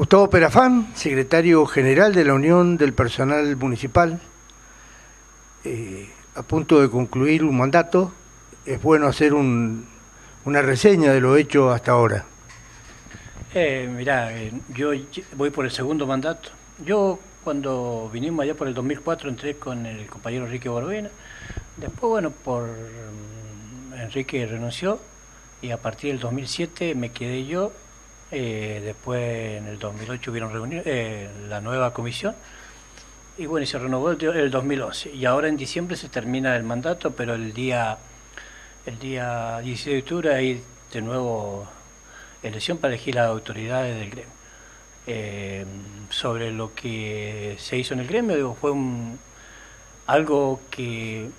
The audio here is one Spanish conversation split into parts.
Gustavo Perafán, secretario general de la Unión del Personal Municipal, eh, a punto de concluir un mandato, es bueno hacer un, una reseña de lo hecho hasta ahora. Eh, mirá, eh, yo voy por el segundo mandato. Yo cuando vinimos allá por el 2004 entré con el compañero Enrique Borbena. Después, bueno, por mm, Enrique renunció y a partir del 2007 me quedé yo. Eh, después en el 2008 hubieron reunión, eh, la nueva comisión y bueno, y se renovó el, el 2011. Y ahora en diciembre se termina el mandato, pero el día el día 16 de octubre hay de nuevo elección para elegir las autoridades del gremio. Eh, sobre lo que se hizo en el gremio, digo, fue un, algo que,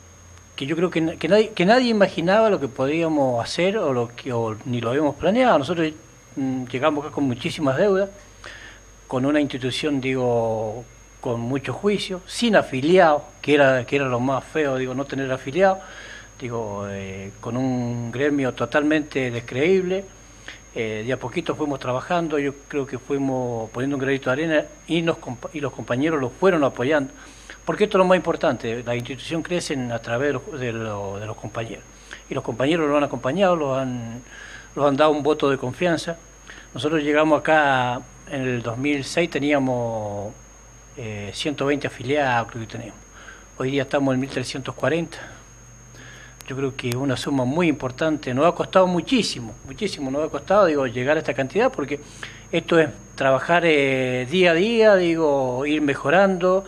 que yo creo que, que, nadie, que nadie imaginaba lo que podíamos hacer o, lo que, o ni lo habíamos planeado. Nosotros llegamos acá con muchísimas deudas, con una institución, digo, con mucho juicio, sin afiliados, que era, que era lo más feo, digo, no tener afiliados, digo, eh, con un gremio totalmente descreíble. Eh, de a poquito fuimos trabajando, yo creo que fuimos poniendo un granito de arena y, nos, y los compañeros los fueron apoyando, porque esto es lo más importante, la institución crece a través de, los compañeros, y los compañeros lo han acompañado, los han, los han dado un voto de confianza. Nosotros llegamos acá en el 2006, teníamos eh, 120 afiliados, creo que tenemos. Hoy día estamos en 1340 yo creo que una suma muy importante, nos ha costado muchísimo, muchísimo, nos ha costado, digo, llegar a esta cantidad, porque esto es trabajar eh, día a día, digo, ir mejorando,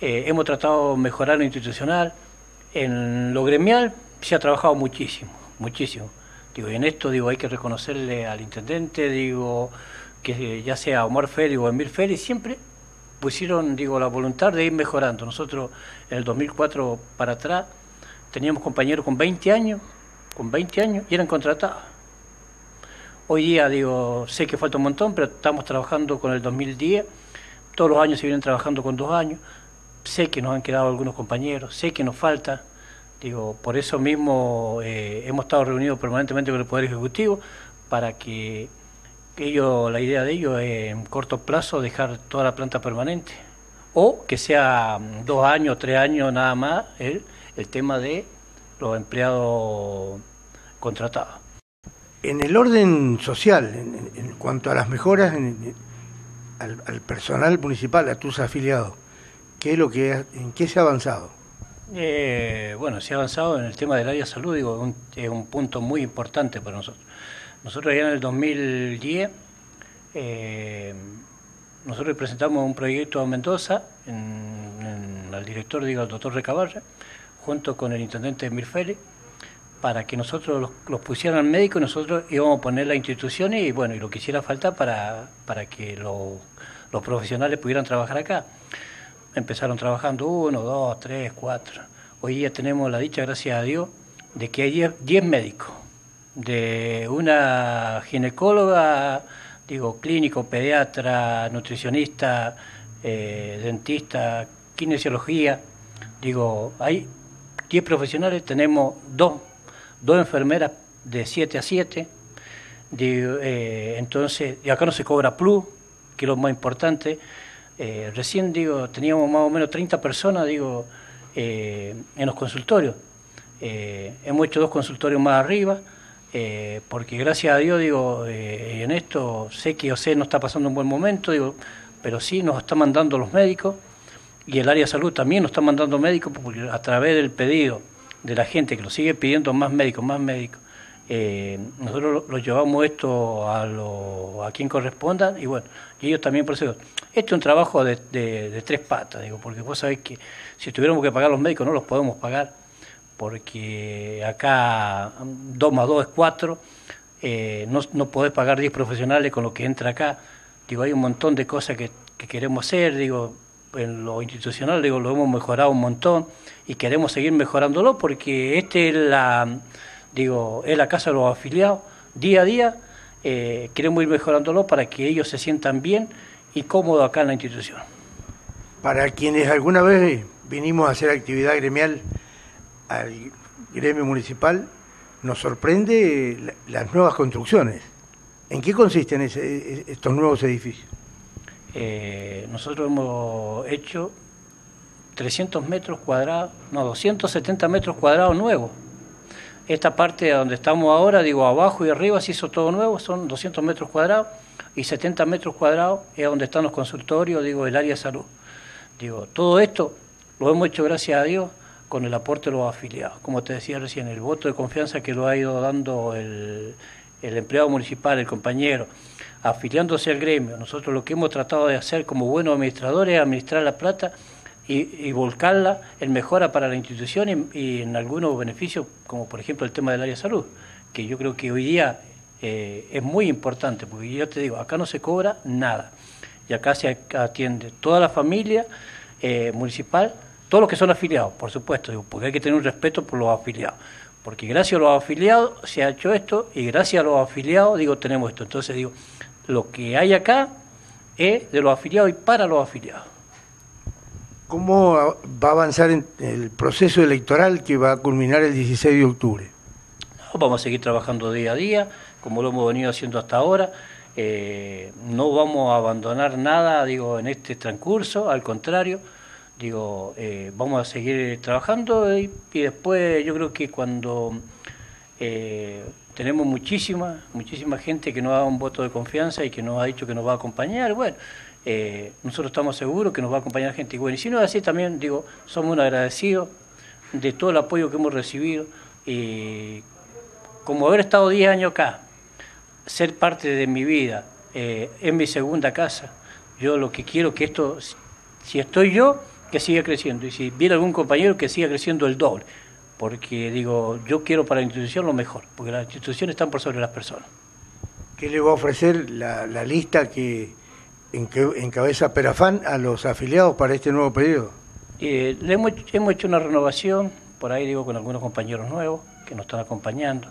eh, hemos tratado de mejorar lo institucional, en lo gremial se ha trabajado muchísimo, muchísimo. Digo, y en esto, digo, hay que reconocerle al intendente, digo, que ya sea Omar Félix o Emir Félix, siempre pusieron, digo, la voluntad de ir mejorando. Nosotros en el 2004 para atrás Teníamos compañeros con 20 años, con 20 años, y eran contratados. Hoy día, digo, sé que falta un montón, pero estamos trabajando con el 2010. Todos los años se vienen trabajando con dos años. Sé que nos han quedado algunos compañeros, sé que nos falta. Digo, por eso mismo eh, hemos estado reunidos permanentemente con el Poder Ejecutivo para que ellos, la idea de ellos es en corto plazo dejar toda la planta permanente. O que sea dos años, tres años nada más. ¿eh? el tema de los empleados contratados. En el orden social, en, cuanto a las mejoras al, personal municipal, a tus afiliados, ¿qué es lo que, ¿en qué se ha avanzado? Eh, bueno, se ha avanzado en el tema del área de salud, digo, es un punto muy importante para nosotros. Nosotros ya en el 2010, eh, nosotros presentamos un proyecto a Mendoza, en, al director, digo, al doctor Recabarra, junto con el intendente Mirfeli, para que nosotros los, pusieran al médico y nosotros íbamos a poner las instituciones y bueno, y lo que hiciera falta para, para que los profesionales pudieran trabajar acá. Empezaron trabajando uno, dos, tres, cuatro. Hoy día tenemos la dicha, gracias a Dios, de que hay diez médicos, de una ginecóloga, digo, clínico, pediatra, nutricionista, eh, dentista, kinesiología, digo, hay 10 profesionales, tenemos dos, dos enfermeras de 7 a 7, eh, entonces, y acá no se cobra plus, que es lo más importante. Eh, recién, digo, teníamos más o menos 30 personas, digo, eh, en los consultorios. hemos hecho dos consultorios más arriba, porque gracias a Dios, digo, en esto sé que OCE no está pasando un buen momento, digo, pero sí nos está mandando los médicos y el área de salud también nos está mandando médicos porque a través del pedido de la gente que lo sigue pidiendo más médicos, más médicos, eh, nosotros lo, llevamos esto a, lo, a quien corresponda y bueno, y ellos también por eso. Esto es un trabajo de, de, tres patas, digo, porque vos sabés que si tuviéramos que pagar los médicos no los podemos pagar, porque acá dos más dos es cuatro, eh, no, no podés pagar 10 profesionales con lo que entra acá. Digo, hay un montón de cosas que, que queremos hacer, digo, en lo institucional digo, lo hemos mejorado un montón y queremos seguir mejorándolo porque este es la, digo, es la casa de los afiliados. Día a día eh, queremos ir mejorándolo para que ellos se sientan bien y cómodos acá en la institución. Para quienes alguna vez vinimos a hacer actividad gremial al gremio municipal, nos sorprende las nuevas construcciones. ¿En qué consisten estos nuevos edificios? eh, nosotros hemos hecho 300 metros cuadrados, no, 270 metros cuadrados nuevos. Esta parte donde estamos ahora, digo, abajo y arriba se hizo todo nuevo, son 200 metros cuadrados y 70 metros cuadrados es donde están los consultorios, digo, el área de salud. Digo, todo esto lo hemos hecho gracias a Dios con el aporte de los afiliados. Como te decía recién, el voto de confianza que lo ha ido dando el, el empleado municipal, el compañero, afiliándose al gremio. Nosotros lo que hemos tratado de hacer como buenos administradores es administrar la plata y, volcarla en mejora para la institución y, en algunos beneficios, como por ejemplo el tema del área de salud, que yo creo que hoy día eh, es muy importante, porque yo te digo, acá no se cobra nada, y acá se atiende toda la familia eh, municipal, todos los que son afiliados, por supuesto, porque hay que tener un respeto por los afiliados porque gracias a los afiliados se ha hecho esto y gracias a los afiliados, digo, tenemos esto. Entonces digo, lo que hay acá es de los afiliados y para los afiliados. ¿Cómo va a avanzar en el proceso electoral que va a culminar el 16 de octubre? vamos a seguir trabajando día a día, como lo hemos venido haciendo hasta ahora. Eh, no vamos a abandonar nada, digo, en este transcurso, al contrario, digo, eh, vamos a seguir trabajando y, después yo creo que cuando eh, tenemos muchísima, muchísima gente que nos da un voto de confianza y que nos ha dicho que nos va a acompañar, bueno, eh, nosotros estamos seguros que nos va a acompañar gente. Y bueno, y si no es así, también digo, somos un agradecidos de todo el apoyo que hemos recibido. Y como haber estado 10 años acá, ser parte de mi vida, eh, en mi segunda casa, yo lo que quiero que esto, si estoy yo, que siga creciendo. Y si viene algún compañero, que siga creciendo el doble. Porque digo, yo quiero para la institución lo mejor, porque las instituciones están por sobre las personas. ¿Qué le va a ofrecer la, lista que encabeza Perafán a los afiliados para este nuevo periodo? Eh, hemos, hecho una renovación, por ahí digo, con algunos compañeros nuevos que nos están acompañando.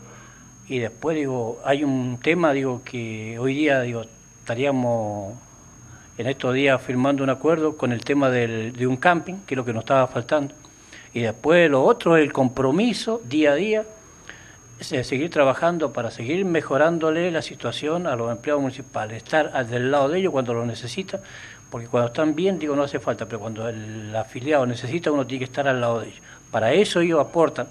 Y después digo, hay un tema, digo, que hoy día digo, estaríamos en estos días firmando un acuerdo con el tema del, de un camping, que es lo que nos estaba faltando. Y después lo otro es el compromiso día a día seguir trabajando para seguir mejorándole la situación a los empleados municipales, estar del lado de ellos cuando lo necesitan, porque cuando están bien, digo, no hace falta, pero cuando el afiliado necesita, uno tiene que estar al lado de ellos. Para eso ellos aportan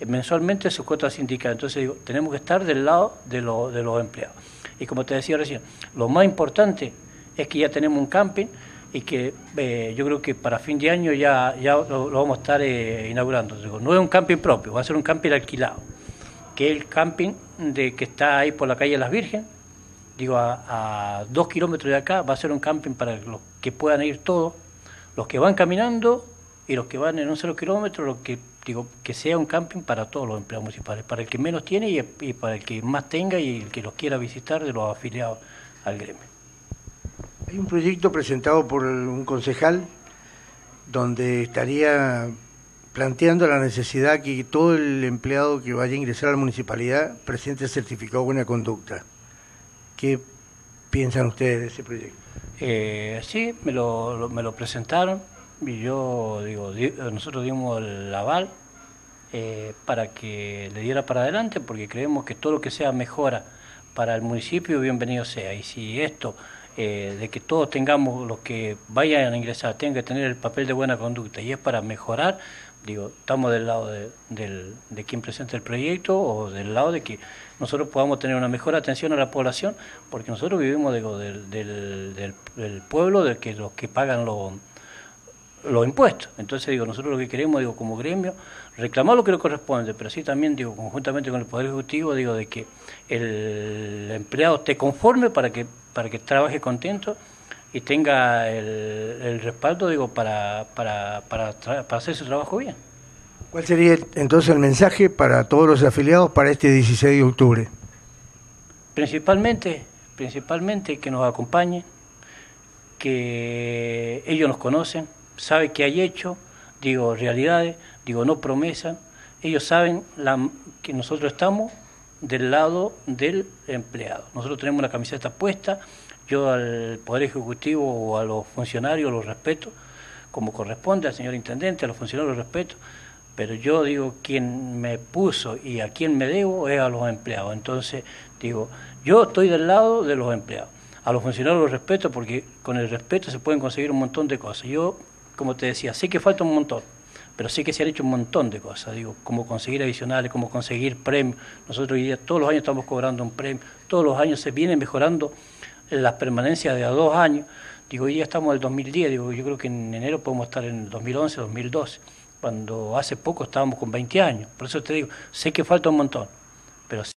eh, mensualmente sus cuotas sindicales. Entonces digo, tenemos que estar del lado de, de los empleados. Y como te decía recién, lo más importante es que ya tenemos un camping y que eh, yo creo que para fin de año ya, ya lo, vamos a estar eh, inaugurando. no es un camping propio, va a ser un camping alquilado que el camping de, que está ahí por la calle Las Virgen, digo, a, dos kilómetros de acá, va a ser un camping para los que puedan ir todos, los que van caminando y los que van en un cero kilómetro, lo que digo, que sea un camping para todos los empleados municipales, para el que menos tiene y, para el que más tenga y el que los quiera visitar de los afiliados al gremio. Hay un proyecto presentado por un concejal donde estaría planteando la necesidad que todo el empleado que vaya a ingresar a la municipalidad presente certificado de buena conducta. ¿Qué piensan ustedes de ese proyecto? Eh, sí, me lo, me lo presentaron y yo digo, nosotros dimos el aval eh, para que le diera para adelante porque creemos que todo lo que sea mejora para el municipio, bienvenido sea. Y si esto eh, de que todos tengamos, los que vayan a ingresar, tengan que tener el papel de buena conducta y es para mejorar, digo, estamos del lado de, del, de quien presenta el proyecto o del lado de que nosotros podamos tener una mejor atención a la población, porque nosotros vivimos digo, del, del, pueblo, de que los que pagan los, los impuestos. Entonces, digo, nosotros lo que queremos, digo, como gremio, reclamar lo que le corresponde, pero sí también, digo, conjuntamente con el Poder Ejecutivo, digo, de que el empleado esté conforme para que, para que trabaje contento y tenga el, respaldo digo para, para, para, para, hacer su trabajo bien. ¿Cuál sería entonces el mensaje para todos los afiliados para este 16 de octubre? Principalmente, principalmente que nos acompañen, que ellos nos conocen, saben que hay hecho, digo realidades, digo no promesas, ellos saben la, que nosotros estamos del lado del empleado. Nosotros tenemos la camiseta puesta, yo al Poder Ejecutivo o a los funcionarios los respeto, como corresponde al señor Intendente, a los funcionarios los respeto, pero yo digo, quien me puso y a quien me debo es a los empleados. Entonces, digo, yo estoy del lado de los empleados. a los funcionarios los respeto porque con el respeto se pueden conseguir un montón de cosas. Yo, como te decía, sé que falta un montón, pero sí que se han hecho un montón de cosas, digo, como conseguir adicionales, como conseguir premios. Nosotros hoy día todos los años estamos cobrando un premio, todos los años se vienen mejorando las permanencias de a dos años. Digo, hoy día estamos en el 2010, digo, yo creo que en enero podemos estar en el 2011, 2012, cuando hace poco estábamos con 20 años. Por eso te digo, sé que falta un montón, pero